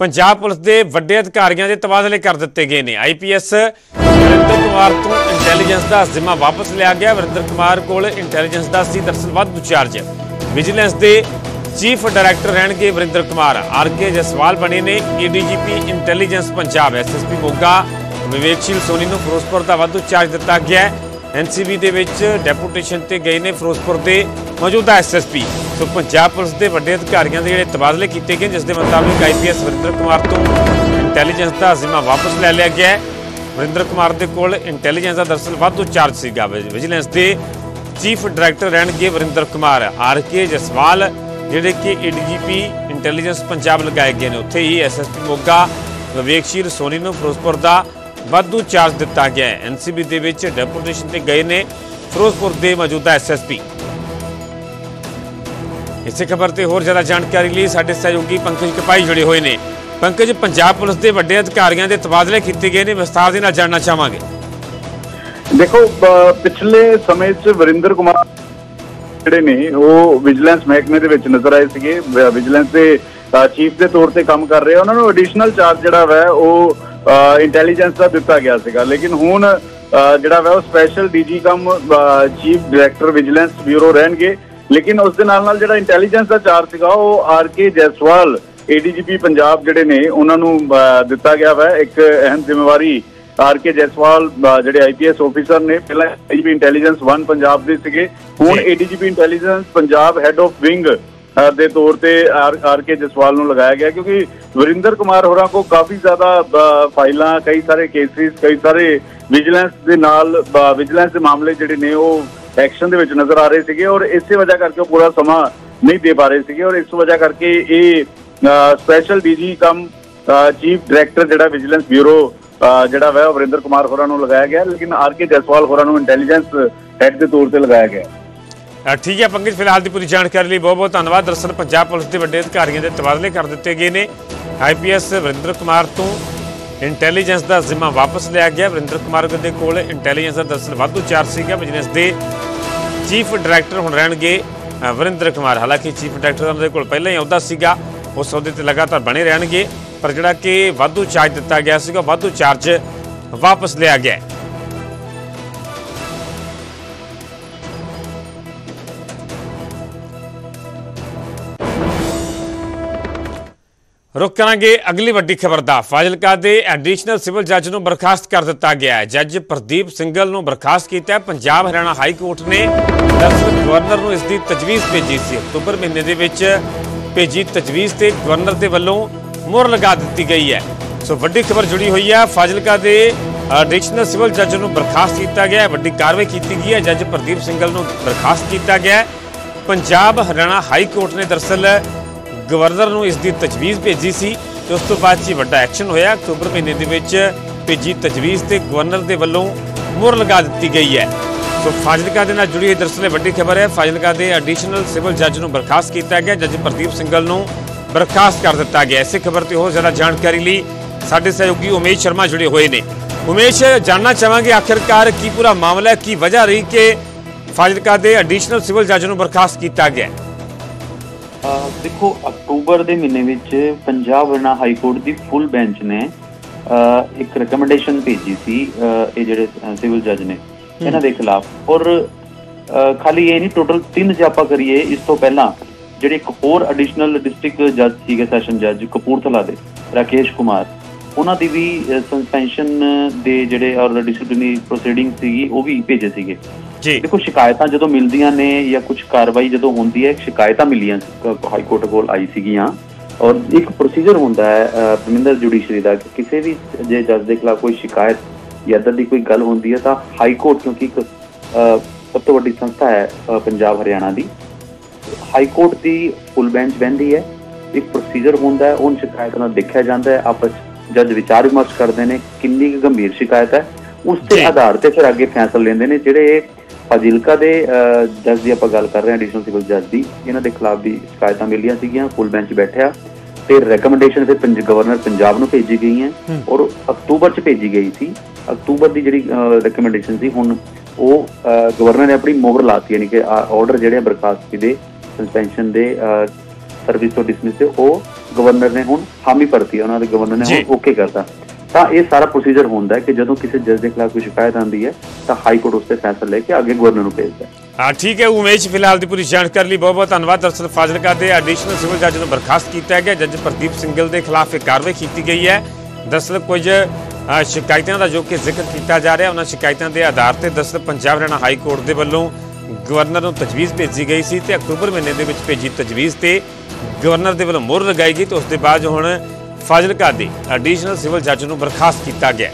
Punjab police ਦੇ ਵੱਡੇ ਅਧਿਕਾਰੀਆਂ ਦੇ ਤਬਾਦਲੇ ਕਰ ਦਿੱਤੇ ਗਏ ਨੇ। ਆਈਪੀਐਸ ਵਰਿੰਦਰ ਕੁਮਾਰ ਤੋਂ ਇੰਟੈਲੀਜੈਂਸ ਦਾ ਜ਼ਿੰਮਾ ਵਾਪਸ ਲਿਆ ਗਿਆ। ਵਰਿੰਦਰ ਕੁਮਾਰ ਕੋਲ ਇੰਟੈਲੀਜੈਂਸ ਦਾ ਸੀ ਦਰਸਲ ਵਾਧੂ ਚਾਰਜ ਵਿਜੀਲੈਂਸ ਦੇ ਚੀਫ ਡਾਇਰੈਕਟਰ ਰਹਿਣਗੇ ਵਰਿੰਦਰ ਕੁਮਾਰ। ਆਰਕੇ ਜਸਵਾਲ ਬਣੇ ਨੇ ADGP intelligence Punjab. SSP Moga Vivekshil Soni ਨੂੰ ਫਿਰੋਜ਼ਪੁਰ ਦਾ ਵਾਧੂ ਚਾਰਜ ਦਿੱਤਾ ਗਿਆ ਹੈ। ਐਨਸੀਬੀ ਦੇ ਵਿੱਚ ਡੈਪੂਟੇਸ਼ਨ ਤੇ ਗਏ ਨੇ ਫਿਰੋਜ਼ਪੁਰ ਦੇ ਮੌਜੂਦਾ ਐਸਐਸਪੀ ਸੋ ਪੰਜਾਬ ਪੁਲਿਸ ਦੇ ਵੱਡੇ ਅਧਿਕਾਰੀਆਂ ਦੇ ਜਿਹੜੇ ਤਬਾਦਲੇ ਕੀਤੇ ਗਏ ਜਿਸ ਦੇ ਮੁਤਾਬਿਕ ਆਈਪੀਐਸ ਵਰਿੰਦਰ ਕੁਮਾਰ ਤੋਂ ਇੰਟੈਲੀਜੈਂਸ ਦਾ ਜ਼ਿੰਮਾ ਵਾਪਸ ਲੈ ਲਿਆ ਗਿਆ ਹੈ। ਵਰਿੰਦਰ ਕੁਮਾਰ ਦੇ ਕੋਲ ਇੰਟੈਲੀਜੈਂਸ ਦਾ ਦਰਸਲ ਵਾਧੂ ਚਾਰਜ ਸੀਗਾ। ਵਿਜੀਲੈਂਸ ਦੇ ਚੀਫ ਡਾਇਰੈਕਟਰ ਰਹਿਣਗੇ ਵਰਿੰਦਰ ਕੁਮਾਰ। ਆਰਕੇ ਜਸਵਾਲ ਜਿਹੜੇ ਕਿ ਏਡੀਜੀਪੀ ਇੰਟੈਲੀਜੈਂਸ ਪੰਜਾਬ ਲਗਾਏ ਗਏ ਨੇ। ਉੱਥੇ ਹੀ ਐਸਐਸਪੀ ਮੋਗਾ ਵਿਵੇਕਸ਼ੀਲ ਸੋਨੀ ਨੂੰ ਫਿਰੋਜ਼ਪੁਰ ਦਾ ਵਾਧੂ ਚਾਰਜ ਦਿੱਤਾ ਗਿਆ ਹੈ। ਐਨਸੀਬੀ ਦੇ ਵਿੱਚ ਡੈਪੂਟੇਸ਼ਨ ਤੇ ਗਏ ਨੇ ਫਿਰੋਜ਼ਪੁਰ ਦੇ ਮੌਜੂਦਾ ਐਸਐਸਪੀ। ਇਸੇ ਖਬਰ ਤੇ ਹੋਰ ਜ਼ਿਆਦਾ ਜਾਣਕਾਰੀ ਲਈ ਸਾਡੇ ਸਹਿਯੋਗੀ ਪੰਕਜ ਕਪਾਈ ਜੁੜੇ ਹੋਏ ਨੇ। ਪੰਕਜ, ਪੰਜਾਬ ਪੁਲਿਸ ਦੇ ਵੱਡੇ ਅਧਿਕਾਰੀਆਂ ਦੇ ਤਬਾਦਲੇ ਕੀਤੇ ਗਏ ਨੇ ਵਿਸਤਾਰ ਦੇ ਨਾਲ ਜਾਣਨਾ ਚਾਹਾਂਗੇ। ਦੇਖੋ ਪਿਛਲੇ ਸਮੇਂ 'ਚ ਵਰਿੰਦਰ ਕੁਮਾਰ ਜਿਹੜੇ ਨੇ, ਉਹ ਵਿਜੀਲੈਂਸ ਮਹਿਕਮੇ ਦੇ ਵਿੱਚ ਨਜ਼ਰ ਆਏ ਸੀਗੇ। ਵਿਜੀਲੈਂਸ ਦੇ ਚੀਫ ਦੇ ਤੌਰ ਤੇ ਕੰਮ ਕਰ ਰਹੇ ਉਹਨਾਂ ਨੂੰ ਐਡੀਸ਼ਨਲ ਚਾਰਜ ਜਿਹੜਾ ਵਾ, ਉਹ ਇੰਟੈਲੀਜੈਂਸ ਦਾ ਦਿੱਤਾ ਗਿਆ ਸੀਗਾ। ਲੇਕਿਨ ਹੁਣ ਜਿਹੜਾ ਵਾ ਉਹ special DG cum chief director vigilance bureau ਰਹਿਣਗੇ। ਲੇਕਿਨ ਉਸ ਦੇ ਨਾਲ ਨਾਲ ਜਿਹੜਾ ਇੰਟੈਲੀਜੈਂਸ ਦਾ ਚਾਰਜ ਸੀਗਾ ਉਹ R K Jaiswal ADGP Punjab ਜਿਹੜੇ ਨੇ ਉਹਨਾਂ ਨੂੰ ਦਿੱਤਾ ਗਿਆ ਵਾ। ਇੱਕ ਅਹਿਮ ਜ਼ਿੰਮੇਵਾਰੀ ਆਰ ਕੇ ਜੈਸਵਾਲ ਜਿਹੜੇ ਆਈਪੀਐਸ ਆਫੀਸਰ ਨੇ। ਪਹਿਲਾਂ ਆਈਜੀਪੀ ਇੰਟੈਲੀਜੈਂਸ 1 ਪੰਜਾਬ ਦੇ ਸੀਗੇ। ਹੁਣ। ADGP intelligence Punjab head of wing ਦੇ ਤੌਰ ਤੇ ਆਰ ਆਰ ਕੇ ਜਸਵਾਲ ਨੂੰ ਲਗਾਇਆ ਗਿਆ ਕਿਉਂਕਿ ਵਰਿੰਦਰ ਕੁਮਾਰ ਹੋਰਾਂ ਕੋ ਕਾਫੀ ਜ਼ਿਆਦਾ ਫਾਈਲਾਂ, ਕਈ ਸਾਰੇ ਕੇਸਿਸ ਕਈ ਸਾਰੇ ਵਿਜੀਲੈਂਸ ਦੇ ਨਾਲ ਵਿਜੀਲੈਂਸ ਦੇ ਮਾਮਲੇ ਜਿਹੜੇ ਨੇ ਉਹ ਐਕਸ਼ਨ ਦੇ ਵਿੱਚ ਨਜ਼ਰ ਆ ਰਹੇ ਸੀਗੇ ਔਰ ਇਸੇ ਵਜ੍ਹਾ ਕਰਕੇ ਉਹ ਪੂਰਾ ਸਮਾਂ ਨਹੀਂ ਦੇ ਪਾ ਰਹੇ ਸੀਗੇ ਔਰ ਇਸ ਵਜ੍ਹਾ ਕਰਕੇ ਇਹ special DG cum chief director ਜਿਹੜਾ ਵਿਜੀਲੈਂਸ ਬਿਊਰੋ ਜਿਹੜਾ ਵਾ ਵਰਿੰਦਰ ਕੁਮਾਰ ਹੋਰਾਂ ਨੂੰ ਲਗਾਇਆ ਗਿਆ ਲੇਕਿਨ ਆਰ ਕੇ ਜਸਵਾਲ ਹੋਰਾਂ ਨੂੰ ਇੰਟੈਲੀਜੈਂਸ ਹੈਡ ਦੇ ਤੌਰ ਤੇ ਲਗਾਇਆ ਗਿਆ। ਠੀਕ ਹੈ, ਪੰਕਜ, ਫਿਲਹਾਲ ਦੀ ਪੂਰੀ ਜਾਣਕਾਰੀ ਲਈ ਬਹੁਤ ਬਹੁਤ ਧੰਨਵਾਦ। ਦਰਅਸਲ ਪੰਜਾਬ ਪੁਲਿਸ ਦੇ ਵੱਡੇ ਅਧਿਕਾਰੀਆਂ ਦੇ ਤਬਾਦਲੇ ਕਰ ਦਿੱਤੇ ਗਏ ਨੇ। ਆਈਪੀਐਸ ਵਰਿੰਦਰ ਕੁਮਾਰ ਤੋਂ ਇੰਟੈਲੀਜੈਂਸ ਦਾ ਜ਼ਿੰਮਾ ਵਾਪਸ ਲਿਆ ਗਿਆ। ਵਰਿੰਦਰ ਕੁਮਾਰ ਦੇ ਕੋਲ ਇੰਟੈਲੀਜੈਂਸ ਦਾ ਦਰਅਸਲ ਵਾਧੂ ਚਾਰਜ ਸੀਗਾ। ਬਿਜ਼ਨਸ ਦੇ ਚੀਫ ਡਾਇਰੈਕਟਰ ਹੁਣ ਰਹਿਣਗੇ ਵਰਿੰਦਰ ਕੁਮਾਰ। ਹਾਲਾਂਕਿ ਚੀਫ ਡਾਇਰੈਕਟਰ ਉਹਨਾਂ ਦੇ ਕੋਲ ਪਹਿਲਾਂ ਹੀ ਅਹੁਦਾ ਸੀਗਾ। ਉਸ ਅਹੁਦੇ ਤੇ ਲਗਾਤਾਰ ਬਣੇ ਰਹਿਣਗੇ। ਪਰ ਜਿਹੜਾ ਕਿ ਵਾਧੂ ਚਾਰਜ ਦਿੱਤਾ ਗਿਆ ਸੀਗਾ, ਵਾਧੂ ਚਾਰਜ ਵਾਪਸ ਲਿਆ ਗਿਆ ਰੁਕ ਕਰਾਂਗੇ ਅਗਲੀ ਵੱਡੀ ਖਬਰ ਦਾ ਫਾਜ਼ਿਲਕਾ ਦੇ ਐਡੀਸ਼ਨਲ ਸਿਵਲ ਜੱਜ ਨੂੰ ਬਰਖਾਸਤ ਕਰ ਦਿੱਤਾ ਗਿਆ ਹੈ। ਜੱਜ ਪ੍ਰਦੀਪ ਸਿੰਗਲ ਨੂੰ ਬਰਖਾਸਤ ਕੀਤਾ ਹੈ। ਪੰਜਾਬ ਹਰਿਆਣਾ ਹਾਈ ਕੋਰਟ ਨੇ ਦਰਅਸਲ ਗਵਰਨਰ ਨੂੰ ਇਸ ਦੀ ਤਜਵੀਜ਼ ਭੇਜੀ ਸੀ। ਅਕਤੂਬਰ ਮਹੀਨੇ ਦੇ ਵਿੱਚ ਭੇਜੀ ਤਜਵੀਜ਼ ਤੇ ਗਵਰਨਰ ਦੇ ਵੱਲੋਂ ਮੋਹਰ ਲਗਾ ਦਿੱਤੀ ਗਈ ਹੈ। ਸੋ ਵੱਡੀ ਖਬਰ ਜੁੜੀ ਹੋਈ ਹੈ। ਫਾਜ਼ਿਲਕਾ ਦੇ ਐਡੀਸ਼ਨਲ ਸਿਵਲ ਜੱਜ ਨੂੰ ਬਰਖਾਸਤ ਕੀਤਾ ਗਿਆ ਹੈ। ਵੱਡੀ ਕਾਰਵਾਈ ਕੀਤੀ ਗਈ ਹੈ। ਜੱਜ ਪ੍ਰਦੀਪ ਸਿੰਗਲ ਨੂੰ ਬਰਖਾਸਤ ਕੀਤਾ ਗਿਆ ਹੈ। ਪੰਜਾਬ ਹਰਿਆਣਾ ਹਾਈ ਕੋਰਟ ਨੇ ਦਰਅਸਲ ਗਵਰਨਰ ਨੂੰ ਇਸ ਦੀ ਤਜਵੀਜ਼ ਭੇਜੀ ਸੀ ਤੇ ਉਸ ਤੋਂ ਬਾਅਦ 'ਚ ਵੱਡਾ ਐਕਸ਼ਨ ਹੋਇਆ। ਅਕਤੂਬਰ ਮਹੀਨੇ ਦੇ ਵਿੱਚ ਭੇਜੀ ਤਜਵੀਜ਼ ਤੇ ਗਵਰਨਰ ਦੇ ਵੱਲੋਂ ਮੁਹਰ ਲਗਾ ਦਿੱਤੀ ਗਈ ਹੈ। ਸੋ ਫਾਜ਼ਿਲਕਾ ਦੇ ਨਾਲ ਜੁੜੀ ਹੋਈ ਦਰਅਸਲ ਵੱਡੀ ਖਬਰ ਹੈ। ਫਾਜ਼ਿਲਕਾ ਦੇ ਐਡੀਸ਼ਨਲ ਸਿਵਲ ਜੱਜ ਨੂੰ ਬਰਖਾਸਤ ਕੀਤਾ ਗਿਆ। ਜੱਜ ਪ੍ਰਦੀਪ ਸਿੰਘਲ ਨੂੰ ਬਰਖਾਸਤ ਕਰ ਦਿੱਤਾ ਗਿਆ। ਇਸੇ ਖਬਰ ਤੇ ਹੋਰ ਜ਼ਿਆਦਾ ਜਾਣਕਾਰੀ ਲਈ ਸਾਡੇ ਸਹਿਯੋਗੀ ਉਮੇਸ਼ ਸ਼ਰਮਾ ਜੁੜੇ ਹੋਏ ਨੇ। ਉਮੇਸ਼, ਜਾਨਣਾ ਚਾਹਾਂਗੇ ਆਖਿਰਕਾਰ ਕੀ ਪੂਰਾ ਮਾਮਲਾ ਕੀ ਵਜ੍ਹਾ ਰਹੀ ਕਿ ਫਾਜ਼ਿਲਕਾ ਦੇ ਐਡੀਸ਼ਨਲ ਸਿਵਲ ਜੱਜ ਨੂੰ ਬਰਖਾਸਤ ਕੀਤਾ ਗਿਆ ਦੇਖੋ, ਅਕਤੂਬਰ ਦੇ ਮਹੀਨੇ ਵਿੱਚ ਪੰਜਾਬ ਹਰਿਆਣਾ ਹਾਈ ਕੋਰਟ ਦੀ ਫੁੱਲ ਬੈਂਚ ਨੇ ਇੱਕ ਰეკਮੈਂਡੇਸ਼ਨ ਭੇਜੀ ਸੀ ਇਹ ਜਿਹੜੇ ਸਿਵਲ ਜੱਜ ਨੇ, ਇਹਨਾਂ ਦੇ ਖਿਲਾਫ। ਔਰ ਖਾਲੀ ਇਹ ਨਹੀਂ ਟੋਟਲ ਤਿੰਨ ਜੇ ਆਪਾਂ ਕਰੀਏ, ਇਸ ਤੋਂ ਪਹਿਲਾਂ ਜਿਹੜੇ ਇੱਕ ਹੋਰ ਐਡੀਸ਼ਨਲ ਡਿਸਟ੍ਰਿਕਟ ਜੱਜ ਸੀਗੇ ਸੈਸ਼ਨ ਜੱਜ ਕਪੂਰਥਲਾ ਦੇ, ਰਾਕੇਸ਼ ਕੁਮਾਰ ਉਹਨਾਂ ਦੀ ਵੀ ਸਸਪੈਂਸ਼ਨ ਦੇ ਜਿਹੜੇ ਔਰ ਡਿਸਪਲਿਨਰੀ ਪ੍ਰੋਸੀਡਿੰਗ ਸੀਗੀ ਉਹ ਵੀ ਭੇਜੇ ਸੀਗੇ। ਜੀ। ਦੇਖੋ ਸ਼ਿਕਾਇਤਾਂ ਜਦੋਂ ਮਿਲਦੀਆਂ ਨੇ ਜਾਂ ਕੁਝ ਕਾਰਵਾਈ ਜਦੋਂ ਹੁੰਦੀ ਹੈ ਸ਼ਿਕਾਇਤਾਂ ਮਿਲੀਆਂ ਹਾਈ ਕੋਰਟ ਕੋਲ ਆਈ ਸੀਗੀਆਂ। ਔਰ ਇੱਕ ਪ੍ਰੋਸੀਜਰ ਹੁੰਦਾ ਹੈ ਪ੍ਰਿਮਿਨਲ ਜੁਡੀਸ਼ਰੀ ਦਾ ਕਿ ਕਿਸੇ ਵੀ ਜੇ ਜੱਜ ਦੇ ਖਿਲਾਫ ਕੋਈ ਸ਼ਿਕਾਇਤ ਜਾਂ ਏਦਾਂ ਦੀ ਕੋਈ ਗੱਲ ਹੁੰਦੀ ਹੈ ਤਾਂ ਹਾਈ ਕੋਰਟ ਕਿਉਂਕਿ ਇੱਕ ਸਭ ਤੋਂ ਵੱਡੀ ਸੰਸਥਾ ਹੈ ਪੰਜਾਬ ਹਰਿਆਣਾ ਦੀ। ਹਾਈ ਕੋਰਟ ਦੀ ਫੁੱਲ ਬੈਂਚ ਬਹਿੰਦੀ ਹੈ। ਇੱਕ ਪ੍ਰੋਸੀਜਰ ਹੁੰਦਾ ਹੈ ਉਹਨਾਂ ਸ਼ਿਕਾਇਤਾਂ ਨੂੰ ਦੇਖਿਆ ਜਾਂਦਾ ਹੈ ਆਪਸ ਜੱਜ ਵਿਚਾਰ ਵਿਮਰਸ਼ ਕਰਦੇ ਨੇ ਕਿੰਨੀ ਗੰਭੀਰ ਸ਼ਿਕਾਇਤ ਹੈ ਉਸ ਤੇ ਆਧਾਰ ਤੇ ਫਿਰ ਅੱਗੇ ਫੈਸਲਾ ਲੈਂਦੇ ਨੇ ਜਿਹੜੇ ਫਾਜ਼ਿਲਕਾ ਦੇ ਜੱਜ ਦੀ ਆਪਾਂ ਗੱਲ ਕਰ ਰਹੇ ਹਾਂ ਐਡੀਸ਼ਨਲ ਸਿਵਲ ਜੱਜ ਦੀ ਇਹਨਾਂ ਦੇ ਖਿਲਾਫ ਵੀ ਸ਼ਿਕਾਇਤਾਂ ਮਿਲੀਆਂ ਸੀਗੀਆਂ ਫੁੱਲ ਬੈਂਚ ਬੈਠਿਆ। ਤੇ ਰეკਮੈਂਡੇਸ਼ਨ ਫਿਰ ਪੰਜ ਗਵਰਨਰ ਪੰਜਾਬ ਨੂੰ ਭੇਜੀ ਗਈ ਹੈ। ਔਰ ਅਕਤੂਬਰ ਚ ਭੇਜੀ ਗਈ ਸੀ। ਅਕਤੂਬਰ ਦੀ ਜਿਹੜੀ ਰეკਮੈਂਡੇਸ਼ਨ ਸੀ ਹੁਣ ਉਹ ਗਵਰਨਰ ਨੇ ਆਪਣੀ ਮੋਹਰ ਲਾਤੀ ਯਾਨੀ ਕਿ ਆਰਡਰ ਜਿਹੜੇ ਬਰਖਾਸਤੀ ਦੇ ਸਸਪੈਂਸ਼ਨ ਦੇ ਸਰਵਿਸ ਤੋਂ ਡਿਸਮਿਸ ਦੇ ਉਹ ਗਵਰਨਰ ਨੇ ਹੁਣ ਹਾਮੀ ਭਰਤੀ ਉਹਨਾਂ ਦੇ ਗਵਰਨਰ ਨੇ। ਹੁਣ ਓਕੇ ਕਰਤਾ। ਤਾਂ ਇਹ ਸਾਰਾ ਪ੍ਰੋਸੀਜਰ ਹੁੰਦਾ ਹੈ ਕਿ ਜਦੋਂ ਕਿਸੇ ਜੱਜ ਦੇ ਖਿਲਾਫ ਕੋਈ ਸ਼ਿਕਾਇਤ ਆਉਂਦੀ ਹੈ ਤਾਂ ਹਾਈ ਕੋਰਟ ਉਸ ਤੇ ਫੈਸਲਾ ਲੈ ਕੇ ਅੱਗੇ ਗਵਰਨਰ ਨੂੰ ਭੇਜਦਾ ਹੈ। ਹਾਂ ਠੀਕ ਹੈ ਉਮੇਸ਼ ਫਿਲਹਾਲ ਦੀ ਪੂਰੀ ਜਾਣਕਾਰੀ ਲਈ ਬਹੁਤ ਬਹੁਤ ਧੰਨਵਾਦ। ਦਰਅਸਲ ਫਾਜ਼ਿਲਕਾ ਦੇ ਐਡੀਸ਼ਨਲ ਸਿਵਲ ਜੱਜ ਨੂੰ ਬਰਖਾਸਤ ਕੀਤਾ ਗਿਆ। ਜੱਜ ਪ੍ਰਦੀਪ ਸਿੰਗਲ ਦੇ ਖਿਲਾਫ ਇਹ ਕਾਰਵਾਈ ਕੀਤੀ ਗਈ ਹੈ। ਦਰਅਸਲ ਕੁਝ ਸ਼ਿਕਾਇਤਾਂ ਦਾ ਜੋ ਕਿ ਜ਼ਿਕਰ ਕੀਤਾ ਜਾ ਰਿਹਾ ਉਹਨਾਂ ਸ਼ਿਕਾਇਤਾਂ ਦੇ ਆਧਾਰ ਤੇ ਦਰਅਸਲ ਪੰਜਾਬ ਹਰਿਆਣਾ ਹਾਈ ਕੋਰਟ ਦੇ ਵੱਲੋਂ ਗਵਰਨਰ ਨੂੰ ਤਜਵੀਜ਼ ਭੇਜੀ ਗਈ ਸੀ ਤੇ ਅਕਤੂਬਰ ਮਹੀਨੇ ਦੇ ਵਿੱਚ ਭੇਜੀ ਤਜਵੀਜ਼ ਤੇ ਗਵਰਨਰ ਦੇ ਵੱਲੋਂ ਮੋਹਰ ਲਗਾਈ ਗਈ ਤੇ ਉਸ ਦੇ ਬਾਅਦ ਹੁਣ ਫਾਜ਼ਿਲਕਾ ਦੇ ਐਡੀਸ਼ਨਲ ਸਿਵਲ ਜੱਜ ਨੂੰ ਬਰਖਾਸਤ ਕੀਤਾ ਗਿਆ।